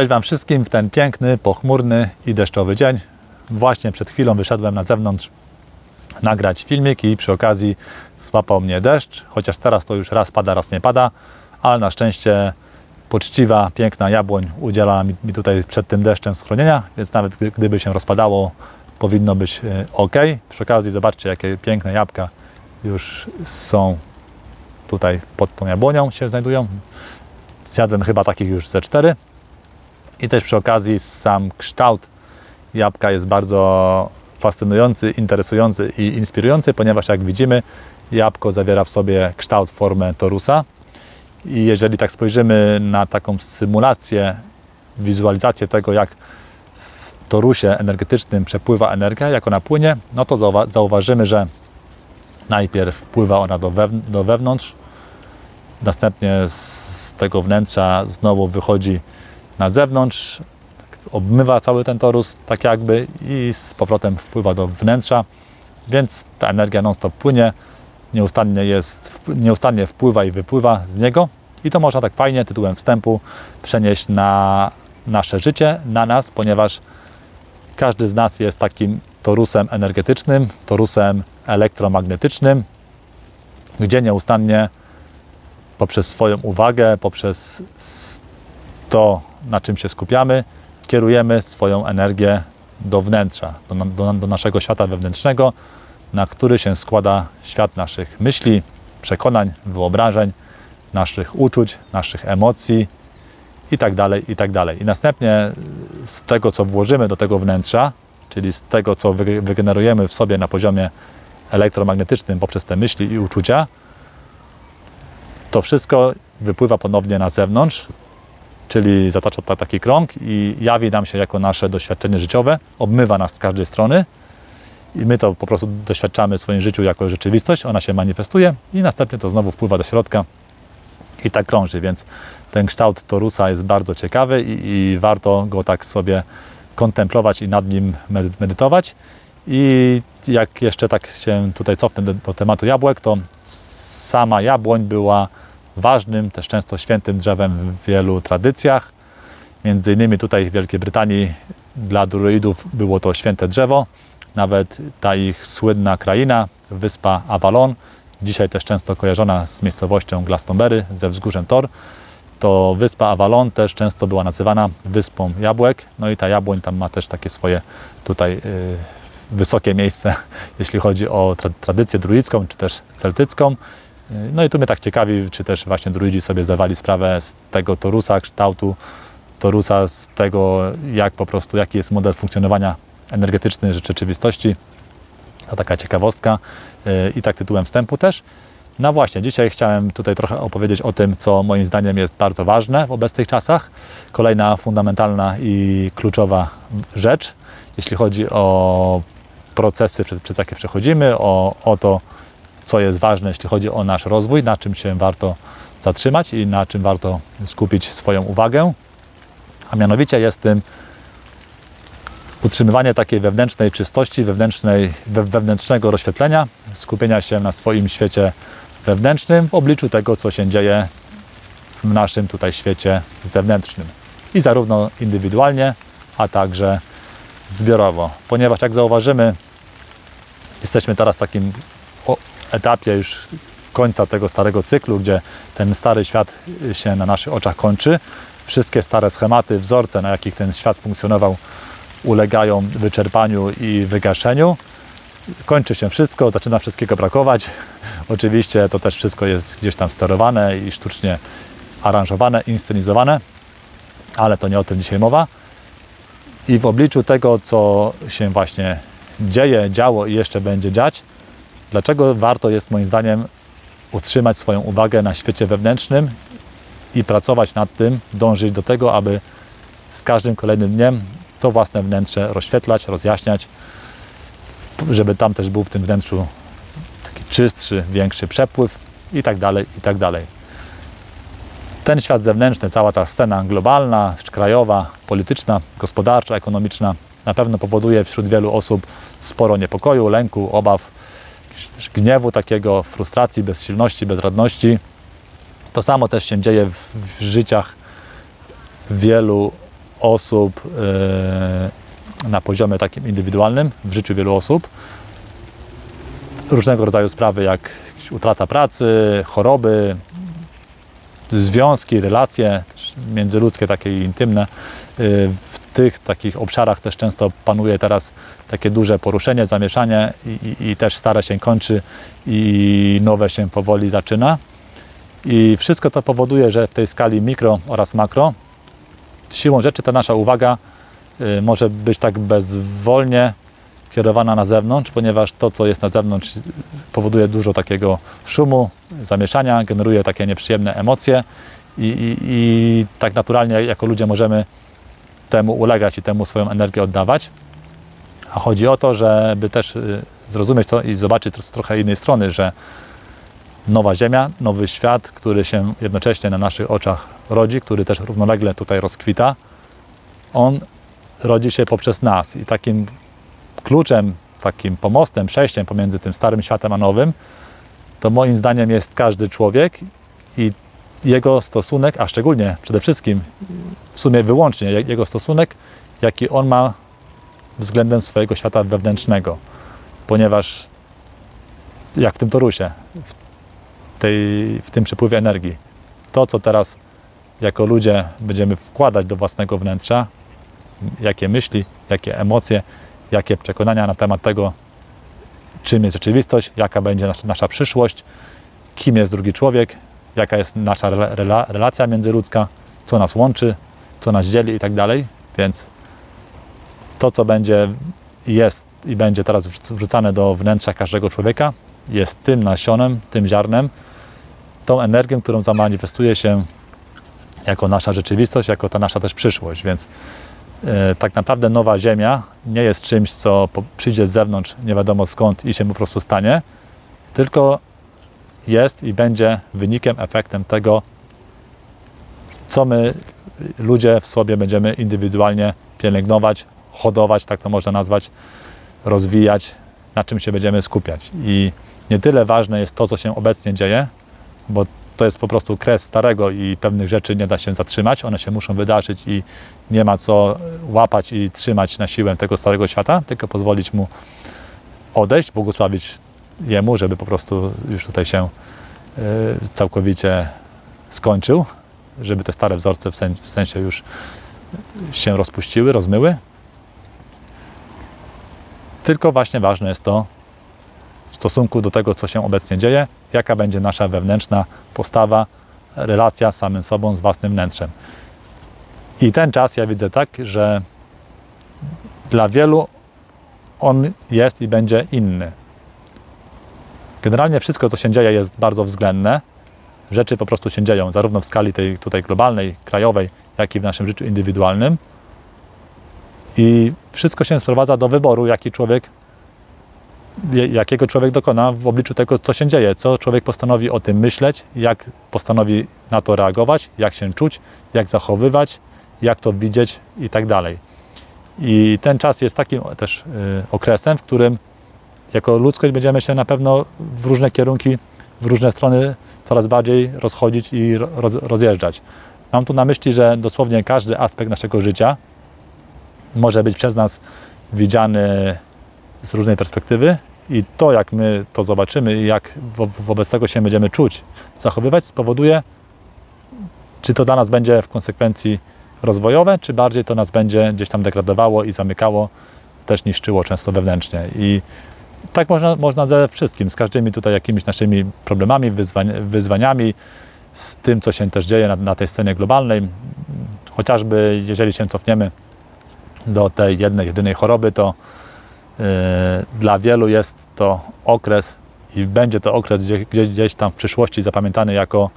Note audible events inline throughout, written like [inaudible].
Cześć Wam wszystkim w ten piękny, pochmurny i deszczowy dzień. Właśnie przed chwilą wyszedłem na zewnątrz nagrać filmik i przy okazji złapał mnie deszcz, chociaż teraz to już raz pada, raz nie pada, ale na szczęście poczciwa, piękna jabłoń udziela mi, tutaj przed tym deszczem schronienia, więc nawet gdy, gdyby się rozpadało, powinno być e, ok. Przy okazji zobaczcie, jakie piękne jabłka już są tutaj pod tą jabłonią się znajdują. Zjadłem chyba takich już ze cztery. I też przy okazji sam kształt jabłka jest bardzo fascynujący, interesujący i inspirujący, ponieważ jak widzimy, jabłko zawiera w sobie kształt, formę torusa. I jeżeli tak spojrzymy na taką symulację, wizualizację tego, jak w torusie energetycznym przepływa energia, jak ona płynie, no to zauwa zauważymy, że najpierw wpływa ona do, wewn do wewnątrz, następnie z tego wnętrza znowu wychodzi na zewnątrz, tak obmywa cały ten torus, tak jakby, i z powrotem wpływa do wnętrza, więc ta energia non-stop płynie, nieustannie, jest, nieustannie wpływa i wypływa z niego. I to można tak fajnie tytułem wstępu przenieść na nasze życie, na nas, ponieważ każdy z nas jest takim torusem energetycznym, torusem elektromagnetycznym, gdzie nieustannie poprzez swoją uwagę, poprzez to, na czym się skupiamy, kierujemy swoją energię do wnętrza, do, do, do naszego świata wewnętrznego, na który się składa świat naszych myśli, przekonań, wyobrażeń, naszych uczuć, naszych emocji i tak tak. I następnie z tego, co włożymy do tego wnętrza, czyli z tego, co wygenerujemy w sobie na poziomie elektromagnetycznym poprzez te myśli i uczucia, to wszystko wypływa ponownie na zewnątrz, czyli zatacza taki krąg i jawi nam się jako nasze doświadczenie życiowe, obmywa nas z każdej strony i my to po prostu doświadczamy w swoim życiu jako rzeczywistość, ona się manifestuje i następnie to znowu wpływa do środka i tak krąży, więc ten kształt torusa jest bardzo ciekawy i, i warto go tak sobie kontemplować i nad nim medytować. I jak jeszcze tak się tutaj cofnę do, do tematu jabłek, to sama jabłoń była ważnym, też często świętym drzewem w wielu tradycjach. Między innymi tutaj w Wielkiej Brytanii dla druidów było to święte drzewo. Nawet ta ich słynna kraina, wyspa Avalon, dzisiaj też często kojarzona z miejscowością Glastonbury, ze wzgórzem Tor, to wyspa Avalon też często była nazywana wyspą jabłek. No i ta jabłoń tam ma też takie swoje tutaj yy, wysokie miejsce, [laughs] jeśli chodzi o tra tradycję druicką czy też celtycką. No i tu mnie tak ciekawi, czy też właśnie druidzi sobie zdawali sprawę z tego torusa, kształtu torusa, z tego jak po prostu, jaki jest model funkcjonowania energetyczny rzeczywistości. To taka ciekawostka y, i tak tytułem wstępu też. No właśnie, dzisiaj chciałem tutaj trochę opowiedzieć o tym, co moim zdaniem jest bardzo ważne w obecnych czasach. Kolejna fundamentalna i kluczowa rzecz, jeśli chodzi o procesy, przez, przez jakie przechodzimy, o, o to, co jest ważne, jeśli chodzi o nasz rozwój, na czym się warto zatrzymać i na czym warto skupić swoją uwagę. A mianowicie jest tym utrzymywanie takiej wewnętrznej czystości, wewnętrznej, wewnętrznego rozświetlenia, skupienia się na swoim świecie wewnętrznym w obliczu tego, co się dzieje w naszym tutaj świecie zewnętrznym. I zarówno indywidualnie, a także zbiorowo. Ponieważ jak zauważymy, jesteśmy teraz w takim etapie już końca tego starego cyklu, gdzie ten stary świat się na naszych oczach kończy. Wszystkie stare schematy, wzorce, na jakich ten świat funkcjonował, ulegają wyczerpaniu i wygaszeniu. Kończy się wszystko, zaczyna wszystkiego brakować. Oczywiście to też wszystko jest gdzieś tam sterowane i sztucznie aranżowane, inscenizowane, ale to nie o tym dzisiaj mowa. I w obliczu tego, co się właśnie dzieje, działo i jeszcze będzie dziać, Dlaczego warto jest moim zdaniem utrzymać swoją uwagę na świecie wewnętrznym i pracować nad tym, dążyć do tego, aby z każdym kolejnym dniem to własne wnętrze rozświetlać, rozjaśniać, żeby tam też był w tym wnętrzu taki czystszy, większy przepływ i tak dalej, i tak dalej. Ten świat zewnętrzny, cała ta scena globalna, krajowa, polityczna, gospodarcza, ekonomiczna na pewno powoduje wśród wielu osób sporo niepokoju, lęku, obaw, gniewu takiego, frustracji, bezsilności, bezradności. To samo też się dzieje w, w życiach wielu osób e, na poziomie takim indywidualnym, w życiu wielu osób. Różnego rodzaju sprawy, jak utrata pracy, choroby, związki, relacje międzyludzkie, takie intymne. Tych takich obszarach też często panuje teraz takie duże poruszenie, zamieszanie i, i, i też stare się kończy i nowe się powoli zaczyna. I wszystko to powoduje, że w tej skali mikro oraz makro siłą rzeczy ta nasza uwaga y, może być tak bezwolnie kierowana na zewnątrz, ponieważ to, co jest na zewnątrz, powoduje dużo takiego szumu, zamieszania, generuje takie nieprzyjemne emocje i, i, i tak naturalnie jako ludzie możemy temu ulegać i temu swoją energię oddawać. A chodzi o to, żeby też y, zrozumieć to i zobaczyć z trochę innej strony, że nowa Ziemia, nowy świat, który się jednocześnie na naszych oczach rodzi, który też równolegle tutaj rozkwita, on rodzi się poprzez nas i takim kluczem, takim pomostem, przejściem pomiędzy tym starym światem a nowym, to moim zdaniem jest każdy człowiek i jego stosunek, a szczególnie przede wszystkim, w sumie wyłącznie jego stosunek, jaki on ma względem swojego świata wewnętrznego. Ponieważ jak w tym torusie, w, tej, w tym przepływie energii, to co teraz jako ludzie będziemy wkładać do własnego wnętrza, jakie myśli, jakie emocje, jakie przekonania na temat tego, czym jest rzeczywistość, jaka będzie nasza, nasza przyszłość, kim jest drugi człowiek, jaka jest nasza rela, relacja międzyludzka, co nas łączy, co nas dzieli i tak dalej. Więc to, co będzie, jest i będzie teraz wrzucane do wnętrza każdego człowieka, jest tym nasionem, tym ziarnem, tą energią, którą zamanifestuje się jako nasza rzeczywistość, jako ta nasza też przyszłość. Więc e, tak naprawdę nowa Ziemia nie jest czymś, co przyjdzie z zewnątrz, nie wiadomo skąd i się po prostu stanie, tylko jest i będzie wynikiem, efektem tego, co my, ludzie w sobie będziemy indywidualnie pielęgnować, hodować, tak to można nazwać, rozwijać, na czym się będziemy skupiać. I nie tyle ważne jest to, co się obecnie dzieje, bo to jest po prostu kres starego i pewnych rzeczy nie da się zatrzymać, one się muszą wydarzyć i nie ma co łapać i trzymać na siłę tego starego świata, tylko pozwolić mu odejść, błogosławić jemu, żeby po prostu już tutaj się e, całkowicie skończył, żeby te stare wzorce w sensie już się rozpuściły, rozmyły. Tylko właśnie ważne jest to w stosunku do tego, co się obecnie dzieje, jaka będzie nasza wewnętrzna postawa, relacja z samym sobą, z własnym wnętrzem. I ten czas ja widzę tak, że dla wielu on jest i będzie inny. Generalnie wszystko, co się dzieje, jest bardzo względne. Rzeczy po prostu się dzieją, zarówno w skali tej tutaj globalnej, krajowej, jak i w naszym życiu indywidualnym. I wszystko się sprowadza do wyboru, jaki człowiek, jakiego człowiek dokona w obliczu tego, co się dzieje, co człowiek postanowi o tym myśleć, jak postanowi na to reagować, jak się czuć, jak zachowywać, jak to widzieć i tak dalej. I ten czas jest takim też y, okresem, w którym jako ludzkość będziemy się na pewno w różne kierunki, w różne strony coraz bardziej rozchodzić i roz, rozjeżdżać. Mam tu na myśli, że dosłownie każdy aspekt naszego życia może być przez nas widziany z różnej perspektywy i to, jak my to zobaczymy i jak wo wobec tego się będziemy czuć, zachowywać, spowoduje, czy to dla nas będzie w konsekwencji rozwojowe, czy bardziej to nas będzie gdzieś tam degradowało i zamykało, też niszczyło często wewnętrznie. I tak można, można ze wszystkim, z każdymi tutaj jakimiś naszymi problemami, wyzwaniami, z tym, co się też dzieje na, na tej scenie globalnej. Chociażby jeżeli się cofniemy do tej jednej, jedynej choroby, to yy, dla wielu jest to okres i będzie to okres gdzieś, gdzieś, gdzieś tam w przyszłości zapamiętany jako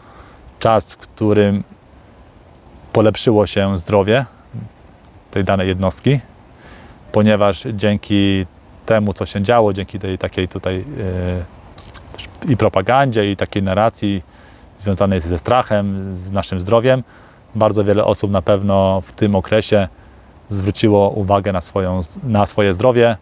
czas, w którym polepszyło się zdrowie tej danej jednostki, ponieważ dzięki temu, co się działo, dzięki tej takiej tutaj yy, i propagandzie, i takiej narracji związanej ze strachem, z naszym zdrowiem, bardzo wiele osób na pewno w tym okresie zwróciło uwagę na, swoją, na swoje zdrowie,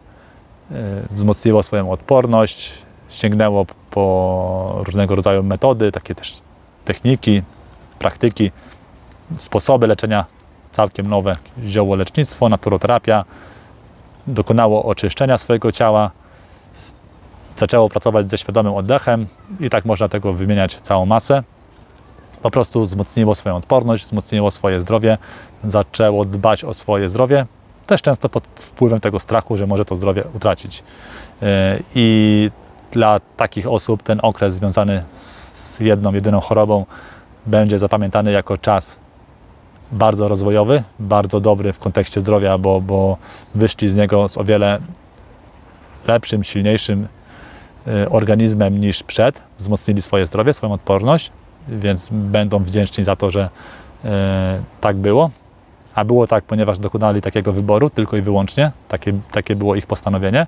yy, wzmocniło swoją odporność, sięgnęło po różnego rodzaju metody, takie też techniki, praktyki, sposoby leczenia całkiem nowe ziołolecznictwo, naturoterapia, dokonało oczyszczenia swojego ciała, zaczęło pracować ze świadomym oddechem i tak można tego wymieniać całą masę. Po prostu wzmocniło swoją odporność, wzmocniło swoje zdrowie, zaczęło dbać o swoje zdrowie, też często pod wpływem tego strachu, że może to zdrowie utracić. Yy, I dla takich osób ten okres związany z jedną, jedyną chorobą będzie zapamiętany jako czas bardzo rozwojowy, bardzo dobry w kontekście zdrowia, bo, bo wyszli z niego z o wiele lepszym, silniejszym y, organizmem niż przed, wzmocnili swoje zdrowie, swoją odporność, więc będą wdzięczni za to, że y, tak było. A było tak, ponieważ dokonali takiego wyboru tylko i wyłącznie, takie, takie było ich postanowienie.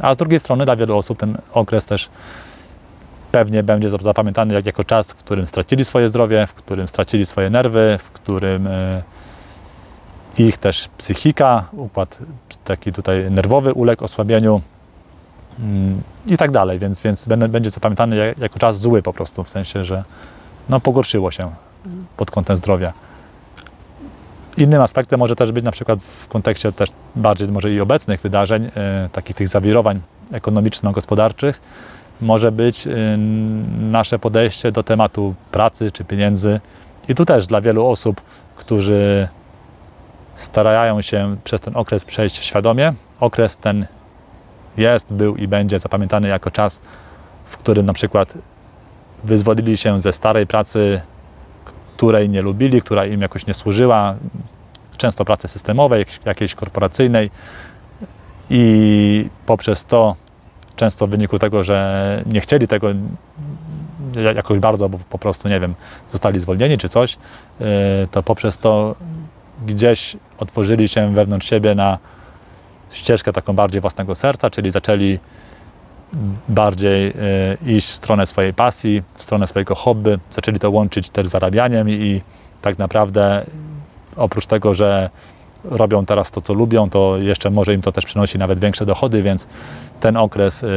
A z drugiej strony dla wielu osób ten okres też pewnie będzie zapamiętany jak, jako czas, w którym stracili swoje zdrowie, w którym stracili swoje nerwy, w którym e, ich też psychika, układ taki tutaj nerwowy uległ osłabieniu mm, i tak dalej, więc, więc będzie zapamiętany jako czas zły po prostu, w sensie, że no, pogorszyło się pod kątem zdrowia. Innym aspektem może też być na przykład w kontekście też bardziej może i obecnych wydarzeń, e, takich tych zawirowań ekonomiczno-gospodarczych, może być y, nasze podejście do tematu pracy czy pieniędzy. I tu też dla wielu osób, którzy starają się przez ten okres przejść świadomie, okres ten jest, był i będzie zapamiętany jako czas, w którym na przykład wyzwolili się ze starej pracy, której nie lubili, która im jakoś nie służyła, często pracy systemowej, jakiejś korporacyjnej i poprzez to często w wyniku tego, że nie chcieli tego jakoś bardzo, bo po prostu, nie wiem, zostali zwolnieni czy coś, y, to poprzez to gdzieś otworzyli się wewnątrz siebie na ścieżkę taką bardziej własnego serca, czyli zaczęli bardziej y, iść w stronę swojej pasji, w stronę swojego hobby, zaczęli to łączyć też z zarabianiem i tak naprawdę oprócz tego, że robią teraz to, co lubią, to jeszcze może im to też przynosi nawet większe dochody, więc ten okres y,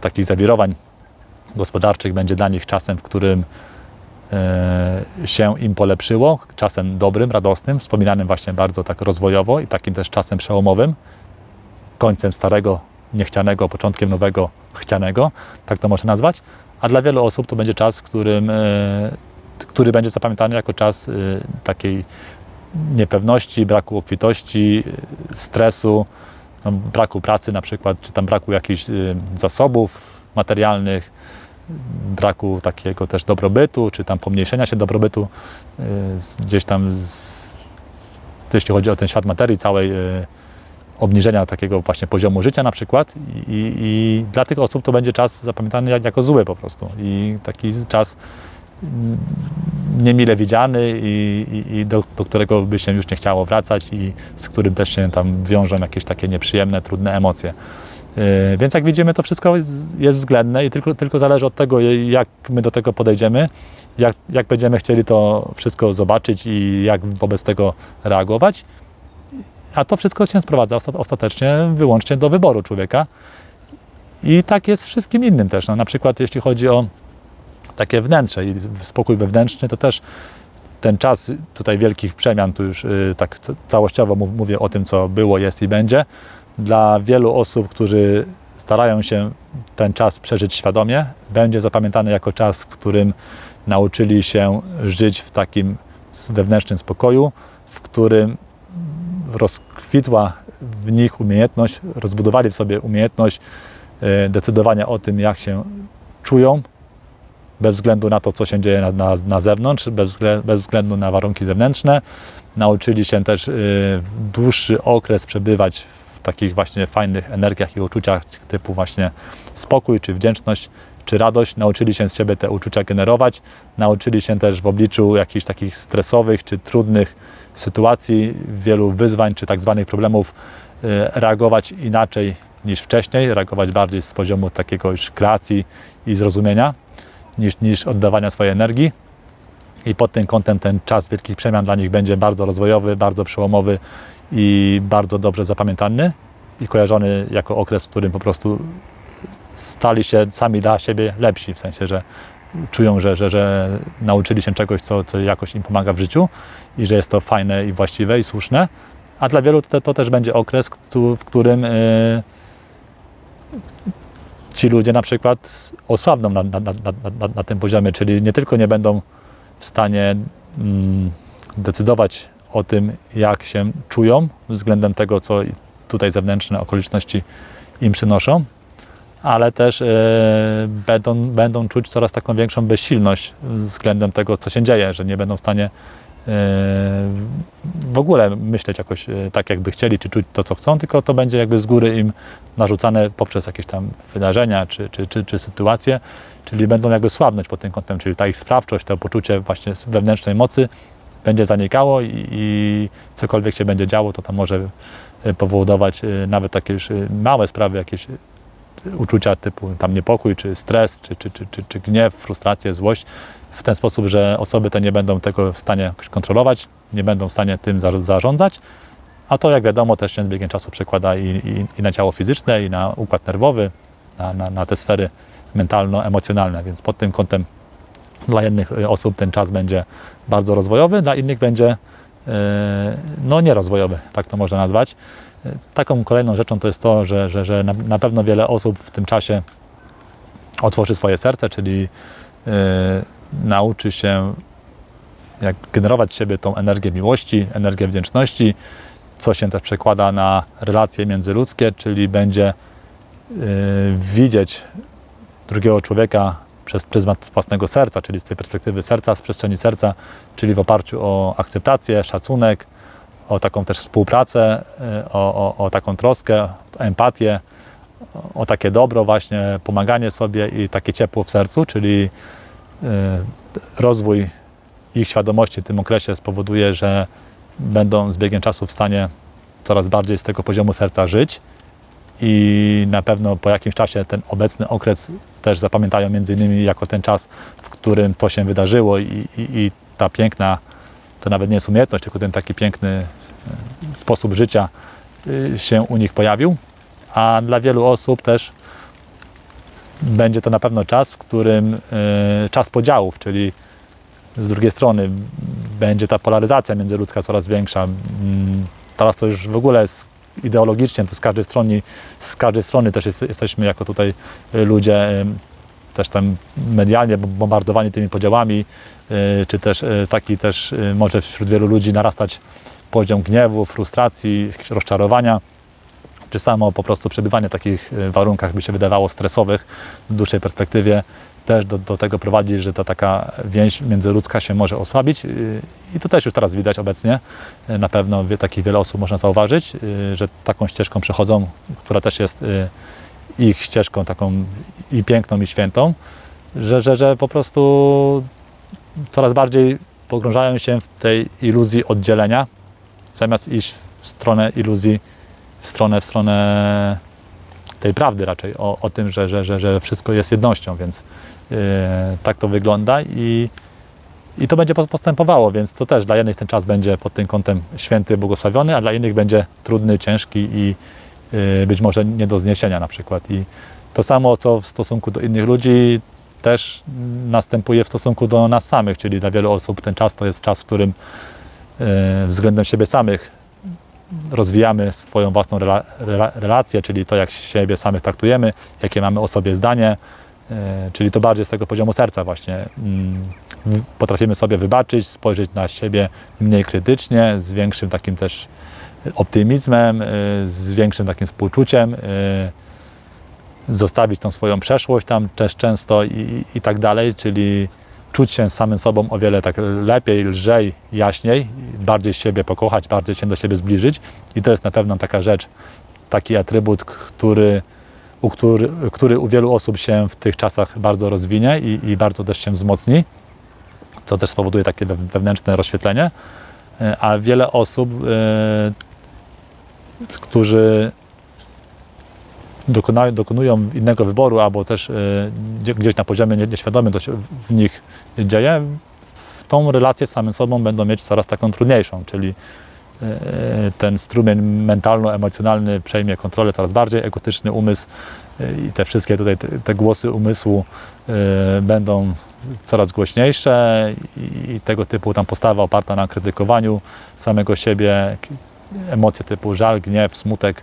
takich zawirowań gospodarczych będzie dla nich czasem, w którym y, się im polepszyło, czasem dobrym, radosnym, wspominanym właśnie bardzo tak rozwojowo i takim też czasem przełomowym, końcem starego, niechcianego, początkiem nowego, chcianego, tak to można nazwać, a dla wielu osób to będzie czas, którym, y, który będzie zapamiętany jako czas takiej niepewności, braku obfitości, stresu, no, braku pracy na przykład, czy tam braku jakichś y, zasobów materialnych, braku takiego też dobrobytu, czy tam pomniejszenia się dobrobytu y, gdzieś tam, z, jeśli chodzi o ten świat materii całej, y, obniżenia takiego właśnie poziomu życia na przykład i, i dla tych osób to będzie czas zapamiętany jak, jako zły po prostu i taki czas niemile widziany i, i, i do, do, którego by się już nie chciało wracać i z którym też się tam wiążą jakieś takie nieprzyjemne, trudne emocje. Yy, więc jak widzimy, to wszystko jest, jest względne i tylko, tylko zależy od tego, jak my do tego podejdziemy, jak, jak będziemy chcieli to wszystko zobaczyć i jak wobec tego reagować. A to wszystko się sprowadza ostatecznie wyłącznie do wyboru człowieka. I tak jest z wszystkim innym też. No, na przykład jeśli chodzi o takie wnętrze i spokój wewnętrzny to też ten czas tutaj wielkich przemian, tu już y, tak całościowo mówię o tym, co było, jest i będzie. Dla wielu osób, którzy starają się ten czas przeżyć świadomie, będzie zapamiętany jako czas, w którym nauczyli się żyć w takim wewnętrznym spokoju, w którym rozkwitła w nich umiejętność, rozbudowali w sobie umiejętność y, decydowania o tym, jak się czują, bez względu na to, co się dzieje na, na, na zewnątrz, bez, bez względu na warunki zewnętrzne. Nauczyli się też y, dłuższy okres przebywać w takich właśnie fajnych energiach i uczuciach typu właśnie spokój, czy wdzięczność, czy radość. Nauczyli się z siebie te uczucia generować. Nauczyli się też w obliczu jakichś takich stresowych, czy trudnych sytuacji, wielu wyzwań, czy tak zwanych problemów y, reagować inaczej niż wcześniej, reagować bardziej z poziomu takiego już kreacji i zrozumienia niż, niż oddawania swojej energii. I pod tym kątem ten czas wielkich przemian dla nich będzie bardzo rozwojowy, bardzo przełomowy i bardzo dobrze zapamiętany i kojarzony jako okres, w którym po prostu stali się sami dla siebie lepsi, w sensie, że czują, że, że, że nauczyli się czegoś, co, co jakoś im pomaga w życiu i że jest to fajne i właściwe i słuszne. A dla wielu to, to też będzie okres, w którym y, ci ludzie na przykład osłabną na, na, na, na, tym poziomie, czyli nie tylko nie będą w stanie mm, decydować o tym, jak się czują względem tego, co tutaj zewnętrzne okoliczności im przynoszą, ale też e, będą, będą czuć coraz taką większą bezsilność względem tego, co się dzieje, że nie będą w stanie w ogóle myśleć jakoś e, tak, jakby chcieli, czy czuć to, co chcą, tylko to będzie jakby z góry im narzucane poprzez jakieś tam wydarzenia czy, czy, czy, czy sytuacje, czyli będą jakby słabnąć pod tym kątem, czyli ta ich sprawczość, to poczucie właśnie wewnętrznej mocy będzie zanikało i, i cokolwiek się będzie działo, to to może powodować nawet takie już małe sprawy, jakieś uczucia typu tam niepokój, czy stres, czy, czy, czy, czy, czy gniew, frustrację, złość w ten sposób, że osoby te nie będą tego w stanie kontrolować, nie będą w stanie tym zarządzać, a to jak wiadomo też się z biegiem czasu przekłada i, i, i na ciało fizyczne, i na układ nerwowy, na, na, na te sfery mentalno-emocjonalne, więc pod tym kątem dla jednych osób ten czas będzie bardzo rozwojowy, dla innych będzie e, no nierozwojowy, tak to można nazwać. Taką kolejną rzeczą to jest to, że, że, że na, pewno wiele osób w tym czasie otworzy swoje serce, czyli nauczy się jak generować w siebie tą energię miłości, energię wdzięczności, co się też przekłada na relacje międzyludzkie, czyli będzie yy, widzieć drugiego człowieka przez pryzmat własnego serca, czyli z tej perspektywy serca, z przestrzeni serca, czyli w oparciu o akceptację, szacunek, o taką też współpracę, y, o, o, o taką troskę, empatię, o takie dobro właśnie, pomaganie sobie i takie ciepło w sercu, czyli rozwój ich świadomości w tym okresie spowoduje, że będą z biegiem czasu w stanie coraz bardziej z tego poziomu serca żyć i na pewno po jakimś czasie ten obecny okres też zapamiętają między innymi jako ten czas, w którym to się wydarzyło i, i, i ta piękna to nawet nie jest umiejętność, tylko ten taki piękny e, sposób życia e, się u nich pojawił. A dla wielu osób też będzie to na pewno czas, w którym e, czas podziałów, czyli z drugiej strony będzie ta polaryzacja międzyludzka coraz większa. Mm, teraz to już w ogóle ideologicznie, to z każdej strony, z każdej strony też jest, jesteśmy jako tutaj ludzie też tam medialnie bombardowani tymi podziałami, czy też taki też może wśród wielu ludzi narastać poziom gniewu, frustracji, rozczarowania, czy samo po prostu przebywanie w takich warunkach by się wydawało stresowych w dłuższej perspektywie też do, do tego prowadzi, że ta taka więź międzyludzka się może osłabić i to też już teraz widać obecnie. Na pewno takich wiele osób można zauważyć, że taką ścieżką przechodzą, która też jest ich ścieżką taką i piękną, i świętą, że, że, że po prostu coraz bardziej pogrążają się w tej iluzji oddzielenia, zamiast iść w stronę iluzji, w stronę, w stronę tej prawdy raczej, o, o tym, że, że, że, że wszystko jest jednością, więc yy, tak to wygląda i, i to będzie postępowało, więc to też dla jednych ten czas będzie pod tym kątem święty, błogosławiony, a dla innych będzie trudny, ciężki i, Y, być może nie do zniesienia na przykład. I to samo, co w stosunku do innych ludzi, też następuje w stosunku do nas samych, czyli dla wielu osób ten czas to jest czas, w którym y, względem siebie samych rozwijamy swoją własną rela, rela, relację, czyli to, jak siebie samych traktujemy, jakie mamy o sobie zdanie, y, czyli to bardziej z tego poziomu serca właśnie. Mm, potrafimy sobie wybaczyć, spojrzeć na siebie mniej krytycznie, z większym takim też optymizmem, y, z większym takim współczuciem, y, zostawić tą swoją przeszłość tam też często i, i tak dalej, czyli czuć się samym sobą o wiele tak lepiej, lżej, jaśniej, bardziej siebie pokochać, bardziej się do siebie zbliżyć. I to jest na pewno taka rzecz, taki atrybut, który u, który, który u wielu osób się w tych czasach bardzo rozwinie i, i bardzo też się wzmocni, co też spowoduje takie wewnętrzne rozświetlenie, y, a wiele osób którzy dokonają, dokonują innego wyboru, albo też y, gdzieś na poziomie nieświadomym to się w nich dzieje, w tą relację z samym sobą będą mieć coraz taką trudniejszą, czyli y, ten strumień mentalno-emocjonalny przejmie kontrolę coraz bardziej, egotyczny umysł i te wszystkie tutaj te, te głosy umysłu będą coraz głośniejsze i tego typu tam postawa oparta na krytykowaniu samego siebie, emocje typu żal, gniew, smutek,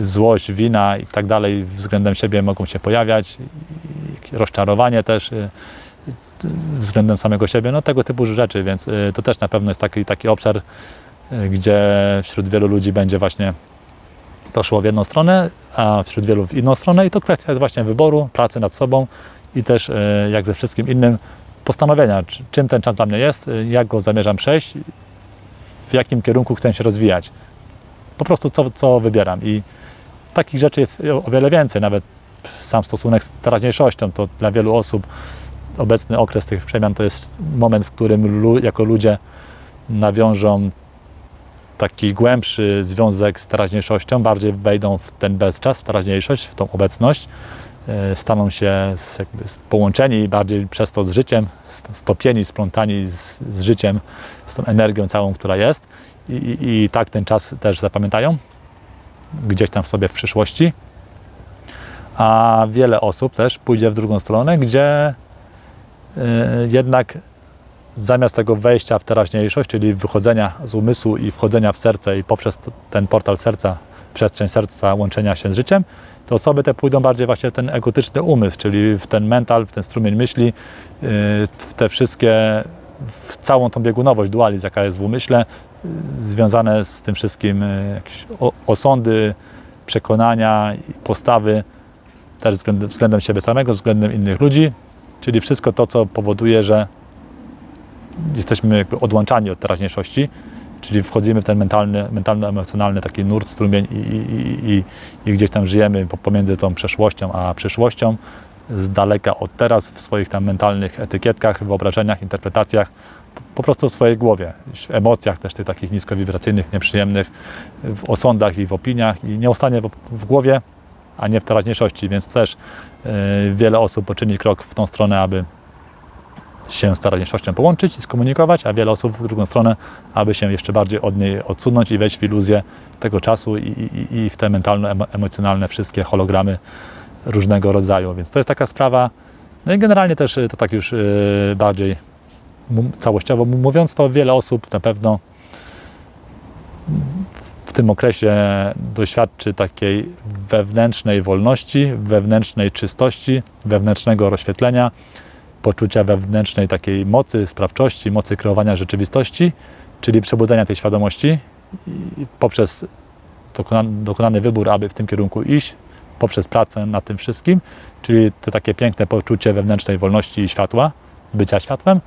złość, wina i tak dalej względem siebie mogą się pojawiać, rozczarowanie też względem samego siebie, no tego typu rzeczy, więc y, to też na pewno jest taki, taki obszar, gdzie wśród wielu ludzi będzie właśnie to szło w jedną stronę, a wśród wielu w inną stronę. I to kwestia jest właśnie wyboru, pracy nad sobą i też jak ze wszystkim innym postanowienia, czym ten czas dla mnie jest, jak go zamierzam przejść, w jakim kierunku chcę się rozwijać. Po prostu co, co wybieram. I takich rzeczy jest o wiele więcej, nawet sam stosunek z teraźniejszością to dla wielu osób obecny okres tych przemian to jest moment, w którym jako ludzie nawiążą taki głębszy związek z teraźniejszością, bardziej wejdą w ten bezczas, w teraźniejszość, w tą obecność, e, staną się jakby połączeni bardziej przez to z życiem, stopieni, splątani z, z życiem, z tą energią całą, która jest I, i, i tak ten czas też zapamiętają gdzieś tam w sobie w przyszłości. A wiele osób też pójdzie w drugą stronę, gdzie E, jednak zamiast tego wejścia w teraźniejszość, czyli wychodzenia z umysłu i wchodzenia w serce i poprzez ten portal serca, przestrzeń serca, łączenia się z życiem, to osoby te pójdą bardziej właśnie w ten egotyczny umysł, czyli w ten mental, w ten strumień myśli, e, w te wszystkie, w całą tą biegunowość, dualizm, jaka jest w umyśle, e, związane z tym wszystkim jakieś osądy, przekonania, postawy, też względem, względem siebie samego, względem innych ludzi, Czyli wszystko to, co powoduje, że jesteśmy jakby odłączani od teraźniejszości, czyli wchodzimy w ten mentalny, mentalno-emocjonalny taki nurt, strumień i, i, i, i, gdzieś tam żyjemy pomiędzy tą przeszłością a przyszłością, z daleka od teraz, w swoich tam mentalnych etykietkach, wyobrażeniach, interpretacjach, po prostu w swojej głowie, w emocjach też tych takich niskowibracyjnych, nieprzyjemnych, w osądach i w opiniach i nieustannie w, w głowie a nie w teraźniejszości, więc też e, wiele osób poczyni krok w tą stronę, aby się z teraźniejszością połączyć i skomunikować, a wiele osób w drugą stronę, aby się jeszcze bardziej od niej odsunąć i wejść w iluzję tego czasu i, i, i w te mentalno-emocjonalne wszystkie hologramy różnego rodzaju. Więc to jest taka sprawa, no i generalnie też to tak już e, bardziej całościowo mówiąc, to wiele osób na pewno w tym okresie doświadczy takiej wewnętrznej wolności, wewnętrznej czystości, wewnętrznego rozświetlenia, poczucia wewnętrznej takiej mocy, sprawczości, mocy kreowania rzeczywistości, czyli przebudzenia tej świadomości poprzez dokonany wybór, aby w tym kierunku iść, poprzez pracę nad tym wszystkim, czyli to takie piękne poczucie wewnętrznej wolności i światła, bycia światłem,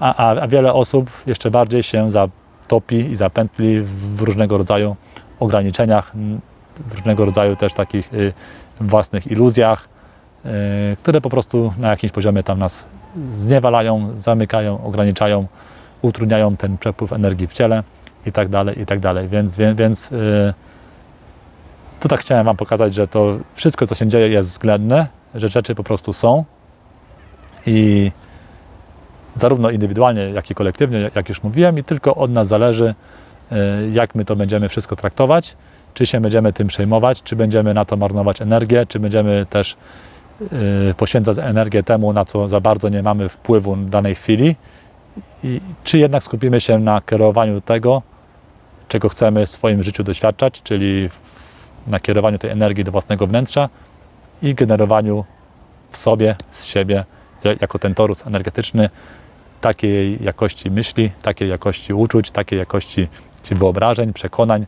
a, a wiele osób jeszcze bardziej się za topi i zapętli w różnego rodzaju ograniczeniach, w różnego rodzaju też takich y, własnych iluzjach, y, które po prostu na jakimś poziomie tam nas zniewalają, zamykają, ograniczają, utrudniają ten przepływ energii w ciele i tak dalej, i tak dalej. Więc, więc, więc y, to tak chciałem Wam pokazać, że to wszystko, co się dzieje jest względne, że rzeczy po prostu są. I zarówno indywidualnie, jak i kolektywnie, jak już mówiłem, i tylko od nas zależy, e, jak my to będziemy wszystko traktować, czy się będziemy tym przejmować, czy będziemy na to marnować energię, czy będziemy też e, poświęcać energię temu, na co za bardzo nie mamy wpływu w danej chwili, i czy jednak skupimy się na kierowaniu tego, czego chcemy w swoim życiu doświadczać, czyli na kierowaniu tej energii do własnego wnętrza i generowaniu w sobie, z siebie, jako ten torus energetyczny, takiej jakości myśli, takiej jakości uczuć, takiej jakości wyobrażeń, przekonań,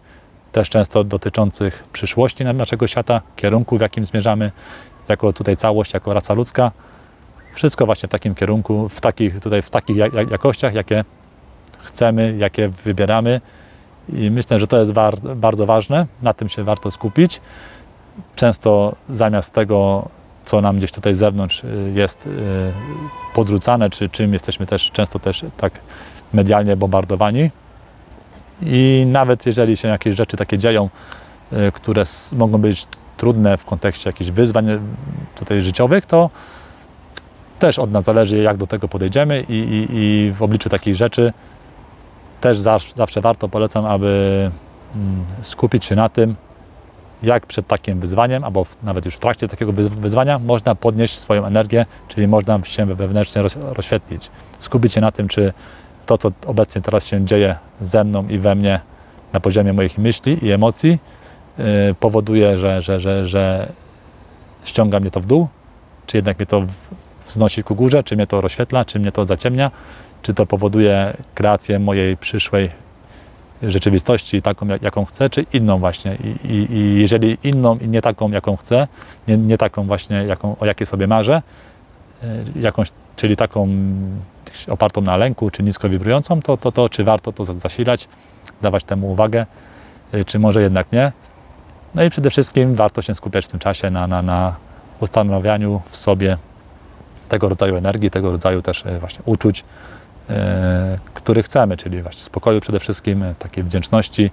też często dotyczących przyszłości naszego świata, kierunku, w jakim zmierzamy, jako tutaj całość, jako raca ludzka. Wszystko właśnie w takim kierunku, w takich, tutaj w takich jakościach, jakie chcemy, jakie wybieramy. I myślę, że to jest bardzo ważne, na tym się warto skupić. Często zamiast tego co nam gdzieś tutaj z zewnątrz y, jest y, podrzucane, czy czym jesteśmy też często też tak medialnie bombardowani. I nawet jeżeli się jakieś rzeczy takie dzieją, y, które mogą być trudne w kontekście jakichś wyzwań tutaj życiowych, to też od nas zależy, jak do tego podejdziemy i, i, i w obliczu takich rzeczy też zawsze, warto polecam, aby mm, skupić się na tym, jak przed takim wyzwaniem, albo nawet już w trakcie takiego wyz- wyzwania, można podnieść swoją energię, czyli można się wewnętrznie roz, rozświetlić. Skupić się na tym, czy to, co obecnie teraz się dzieje ze mną i we mnie na poziomie moich myśli i emocji, yy, powoduje, że, że, że, że ściąga mnie to w dół, czy jednak mnie to wznosi ku górze, czy mnie to rozświetla, czy mnie to zaciemnia, czy to powoduje kreację mojej przyszłej rzeczywistości taką, jak- jaką chcę, czy inną właśnie. I, i, i jeżeli inną i nie taką, jaką chcę, nie, nie taką właśnie, jaką, o jakiej sobie marzę, y, jakąś, czyli taką opartą na lęku, czy nisko wibrującą, to, to, to czy warto to za- zasilać, dawać temu uwagę, y, czy może jednak nie. No i przede wszystkim warto się skupiać w tym czasie na, na, na ustanawianiu w sobie tego rodzaju energii, tego rodzaju też e, właśnie uczuć, e, który chcemy, czyli właśnie spokoju przede wszystkim, e, takiej wdzięczności,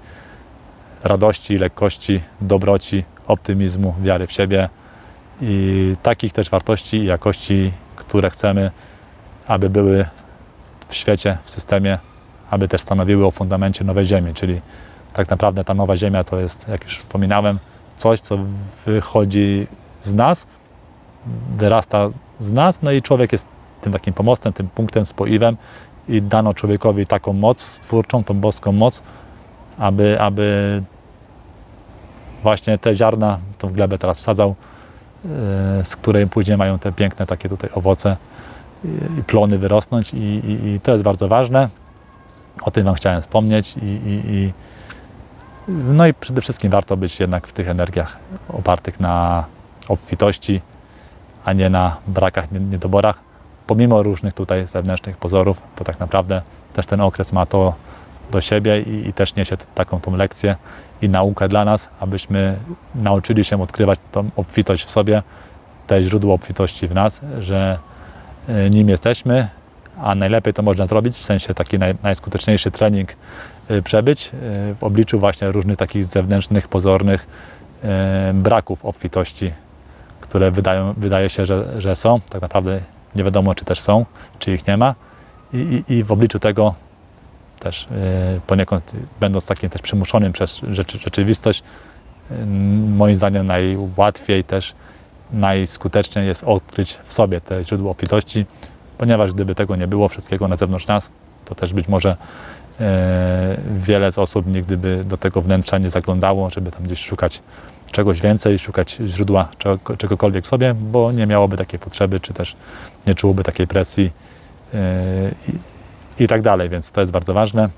radości, lekkości, dobroci, optymizmu, wiary w siebie i takich też wartości i jakości, które chcemy, aby były w świecie, w systemie, aby też stanowiły o fundamencie nowej ziemi, czyli tak naprawdę ta nowa ziemia to jest, jak już wspominałem, coś, co wychodzi z nas, wyrasta z nas, no i człowiek jest tym takim pomostem, tym punktem, spoiwem i dano człowiekowi taką moc twórczą, tą boską moc, aby, aby właśnie te ziarna w tą glebę teraz wsadzał, yy, z której później mają te piękne takie tutaj owoce i- i plony wyrosnąć i, i, i to jest bardzo ważne. O tym Wam chciałem wspomnieć i, no i przede wszystkim warto być jednak w tych energiach opartych na obfitości, a nie na brakach, nie- niedoborach. Pomimo różnych tutaj zewnętrznych pozorów, to tak naprawdę też ten okres ma to do siebie i, i też niesie taką tą lekcję i naukę dla nas, abyśmy nauczyli się odkrywać tą obfitość w sobie, te źródło obfitości w nas, że y, nim jesteśmy, a najlepiej to można zrobić, w sensie taki naj, najskuteczniejszy trening y, przebyć y, w obliczu właśnie różnych takich zewnętrznych, pozornych braków obfitości, które wydają, wydaje się, że, że są. Tak naprawdę nie wiadomo, czy też są, czy ich nie ma. I, i, i w obliczu tego też y, poniekąd, będąc takim też przymuszonym przez rzeczy, rzeczywistość, y, moim zdaniem najłatwiej też, najskuteczniej jest odkryć w sobie te źródło obfitości, ponieważ gdyby tego nie było, wszystkiego na zewnątrz nas, to też być może e, wiele z osób nigdy by do tego wnętrza nie zaglądało, żeby tam gdzieś szukać czegoś więcej, szukać źródła czego, czegokolwiek w sobie, bo nie miałoby takiej potrzeby, czy też nie czułoby takiej presji e, i, i tak dalej, więc to jest bardzo ważne.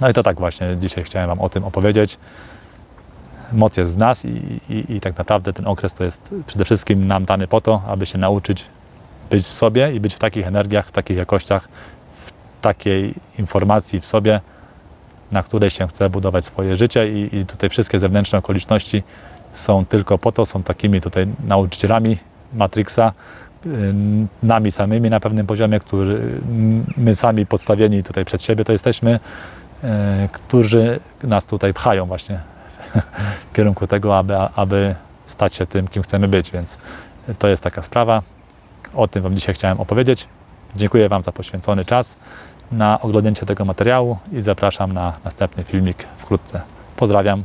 No i to tak właśnie dzisiaj chciałem Wam o tym opowiedzieć. Moc jest z nas i, i, i tak naprawdę ten okres to jest przede wszystkim nam dany po to, aby się nauczyć być w sobie i być w takich energiach, w takich jakościach, w takiej informacji w sobie, na której się chce budować swoje życie i, i tutaj wszystkie zewnętrzne okoliczności są tylko po to, są takimi tutaj nauczycielami Matrixa, y, nami samymi na pewnym poziomie, który m, my sami podstawieni tutaj przed siebie to jesteśmy, y, którzy nas tutaj pchają właśnie w kierunku tego, aby, aby stać się tym, kim chcemy być, więc to jest taka sprawa. O tym Wam dzisiaj chciałem opowiedzieć. Dziękuję Wam za poświęcony czas na oglądnięcie tego materiału i zapraszam na następny filmik wkrótce. Pozdrawiam.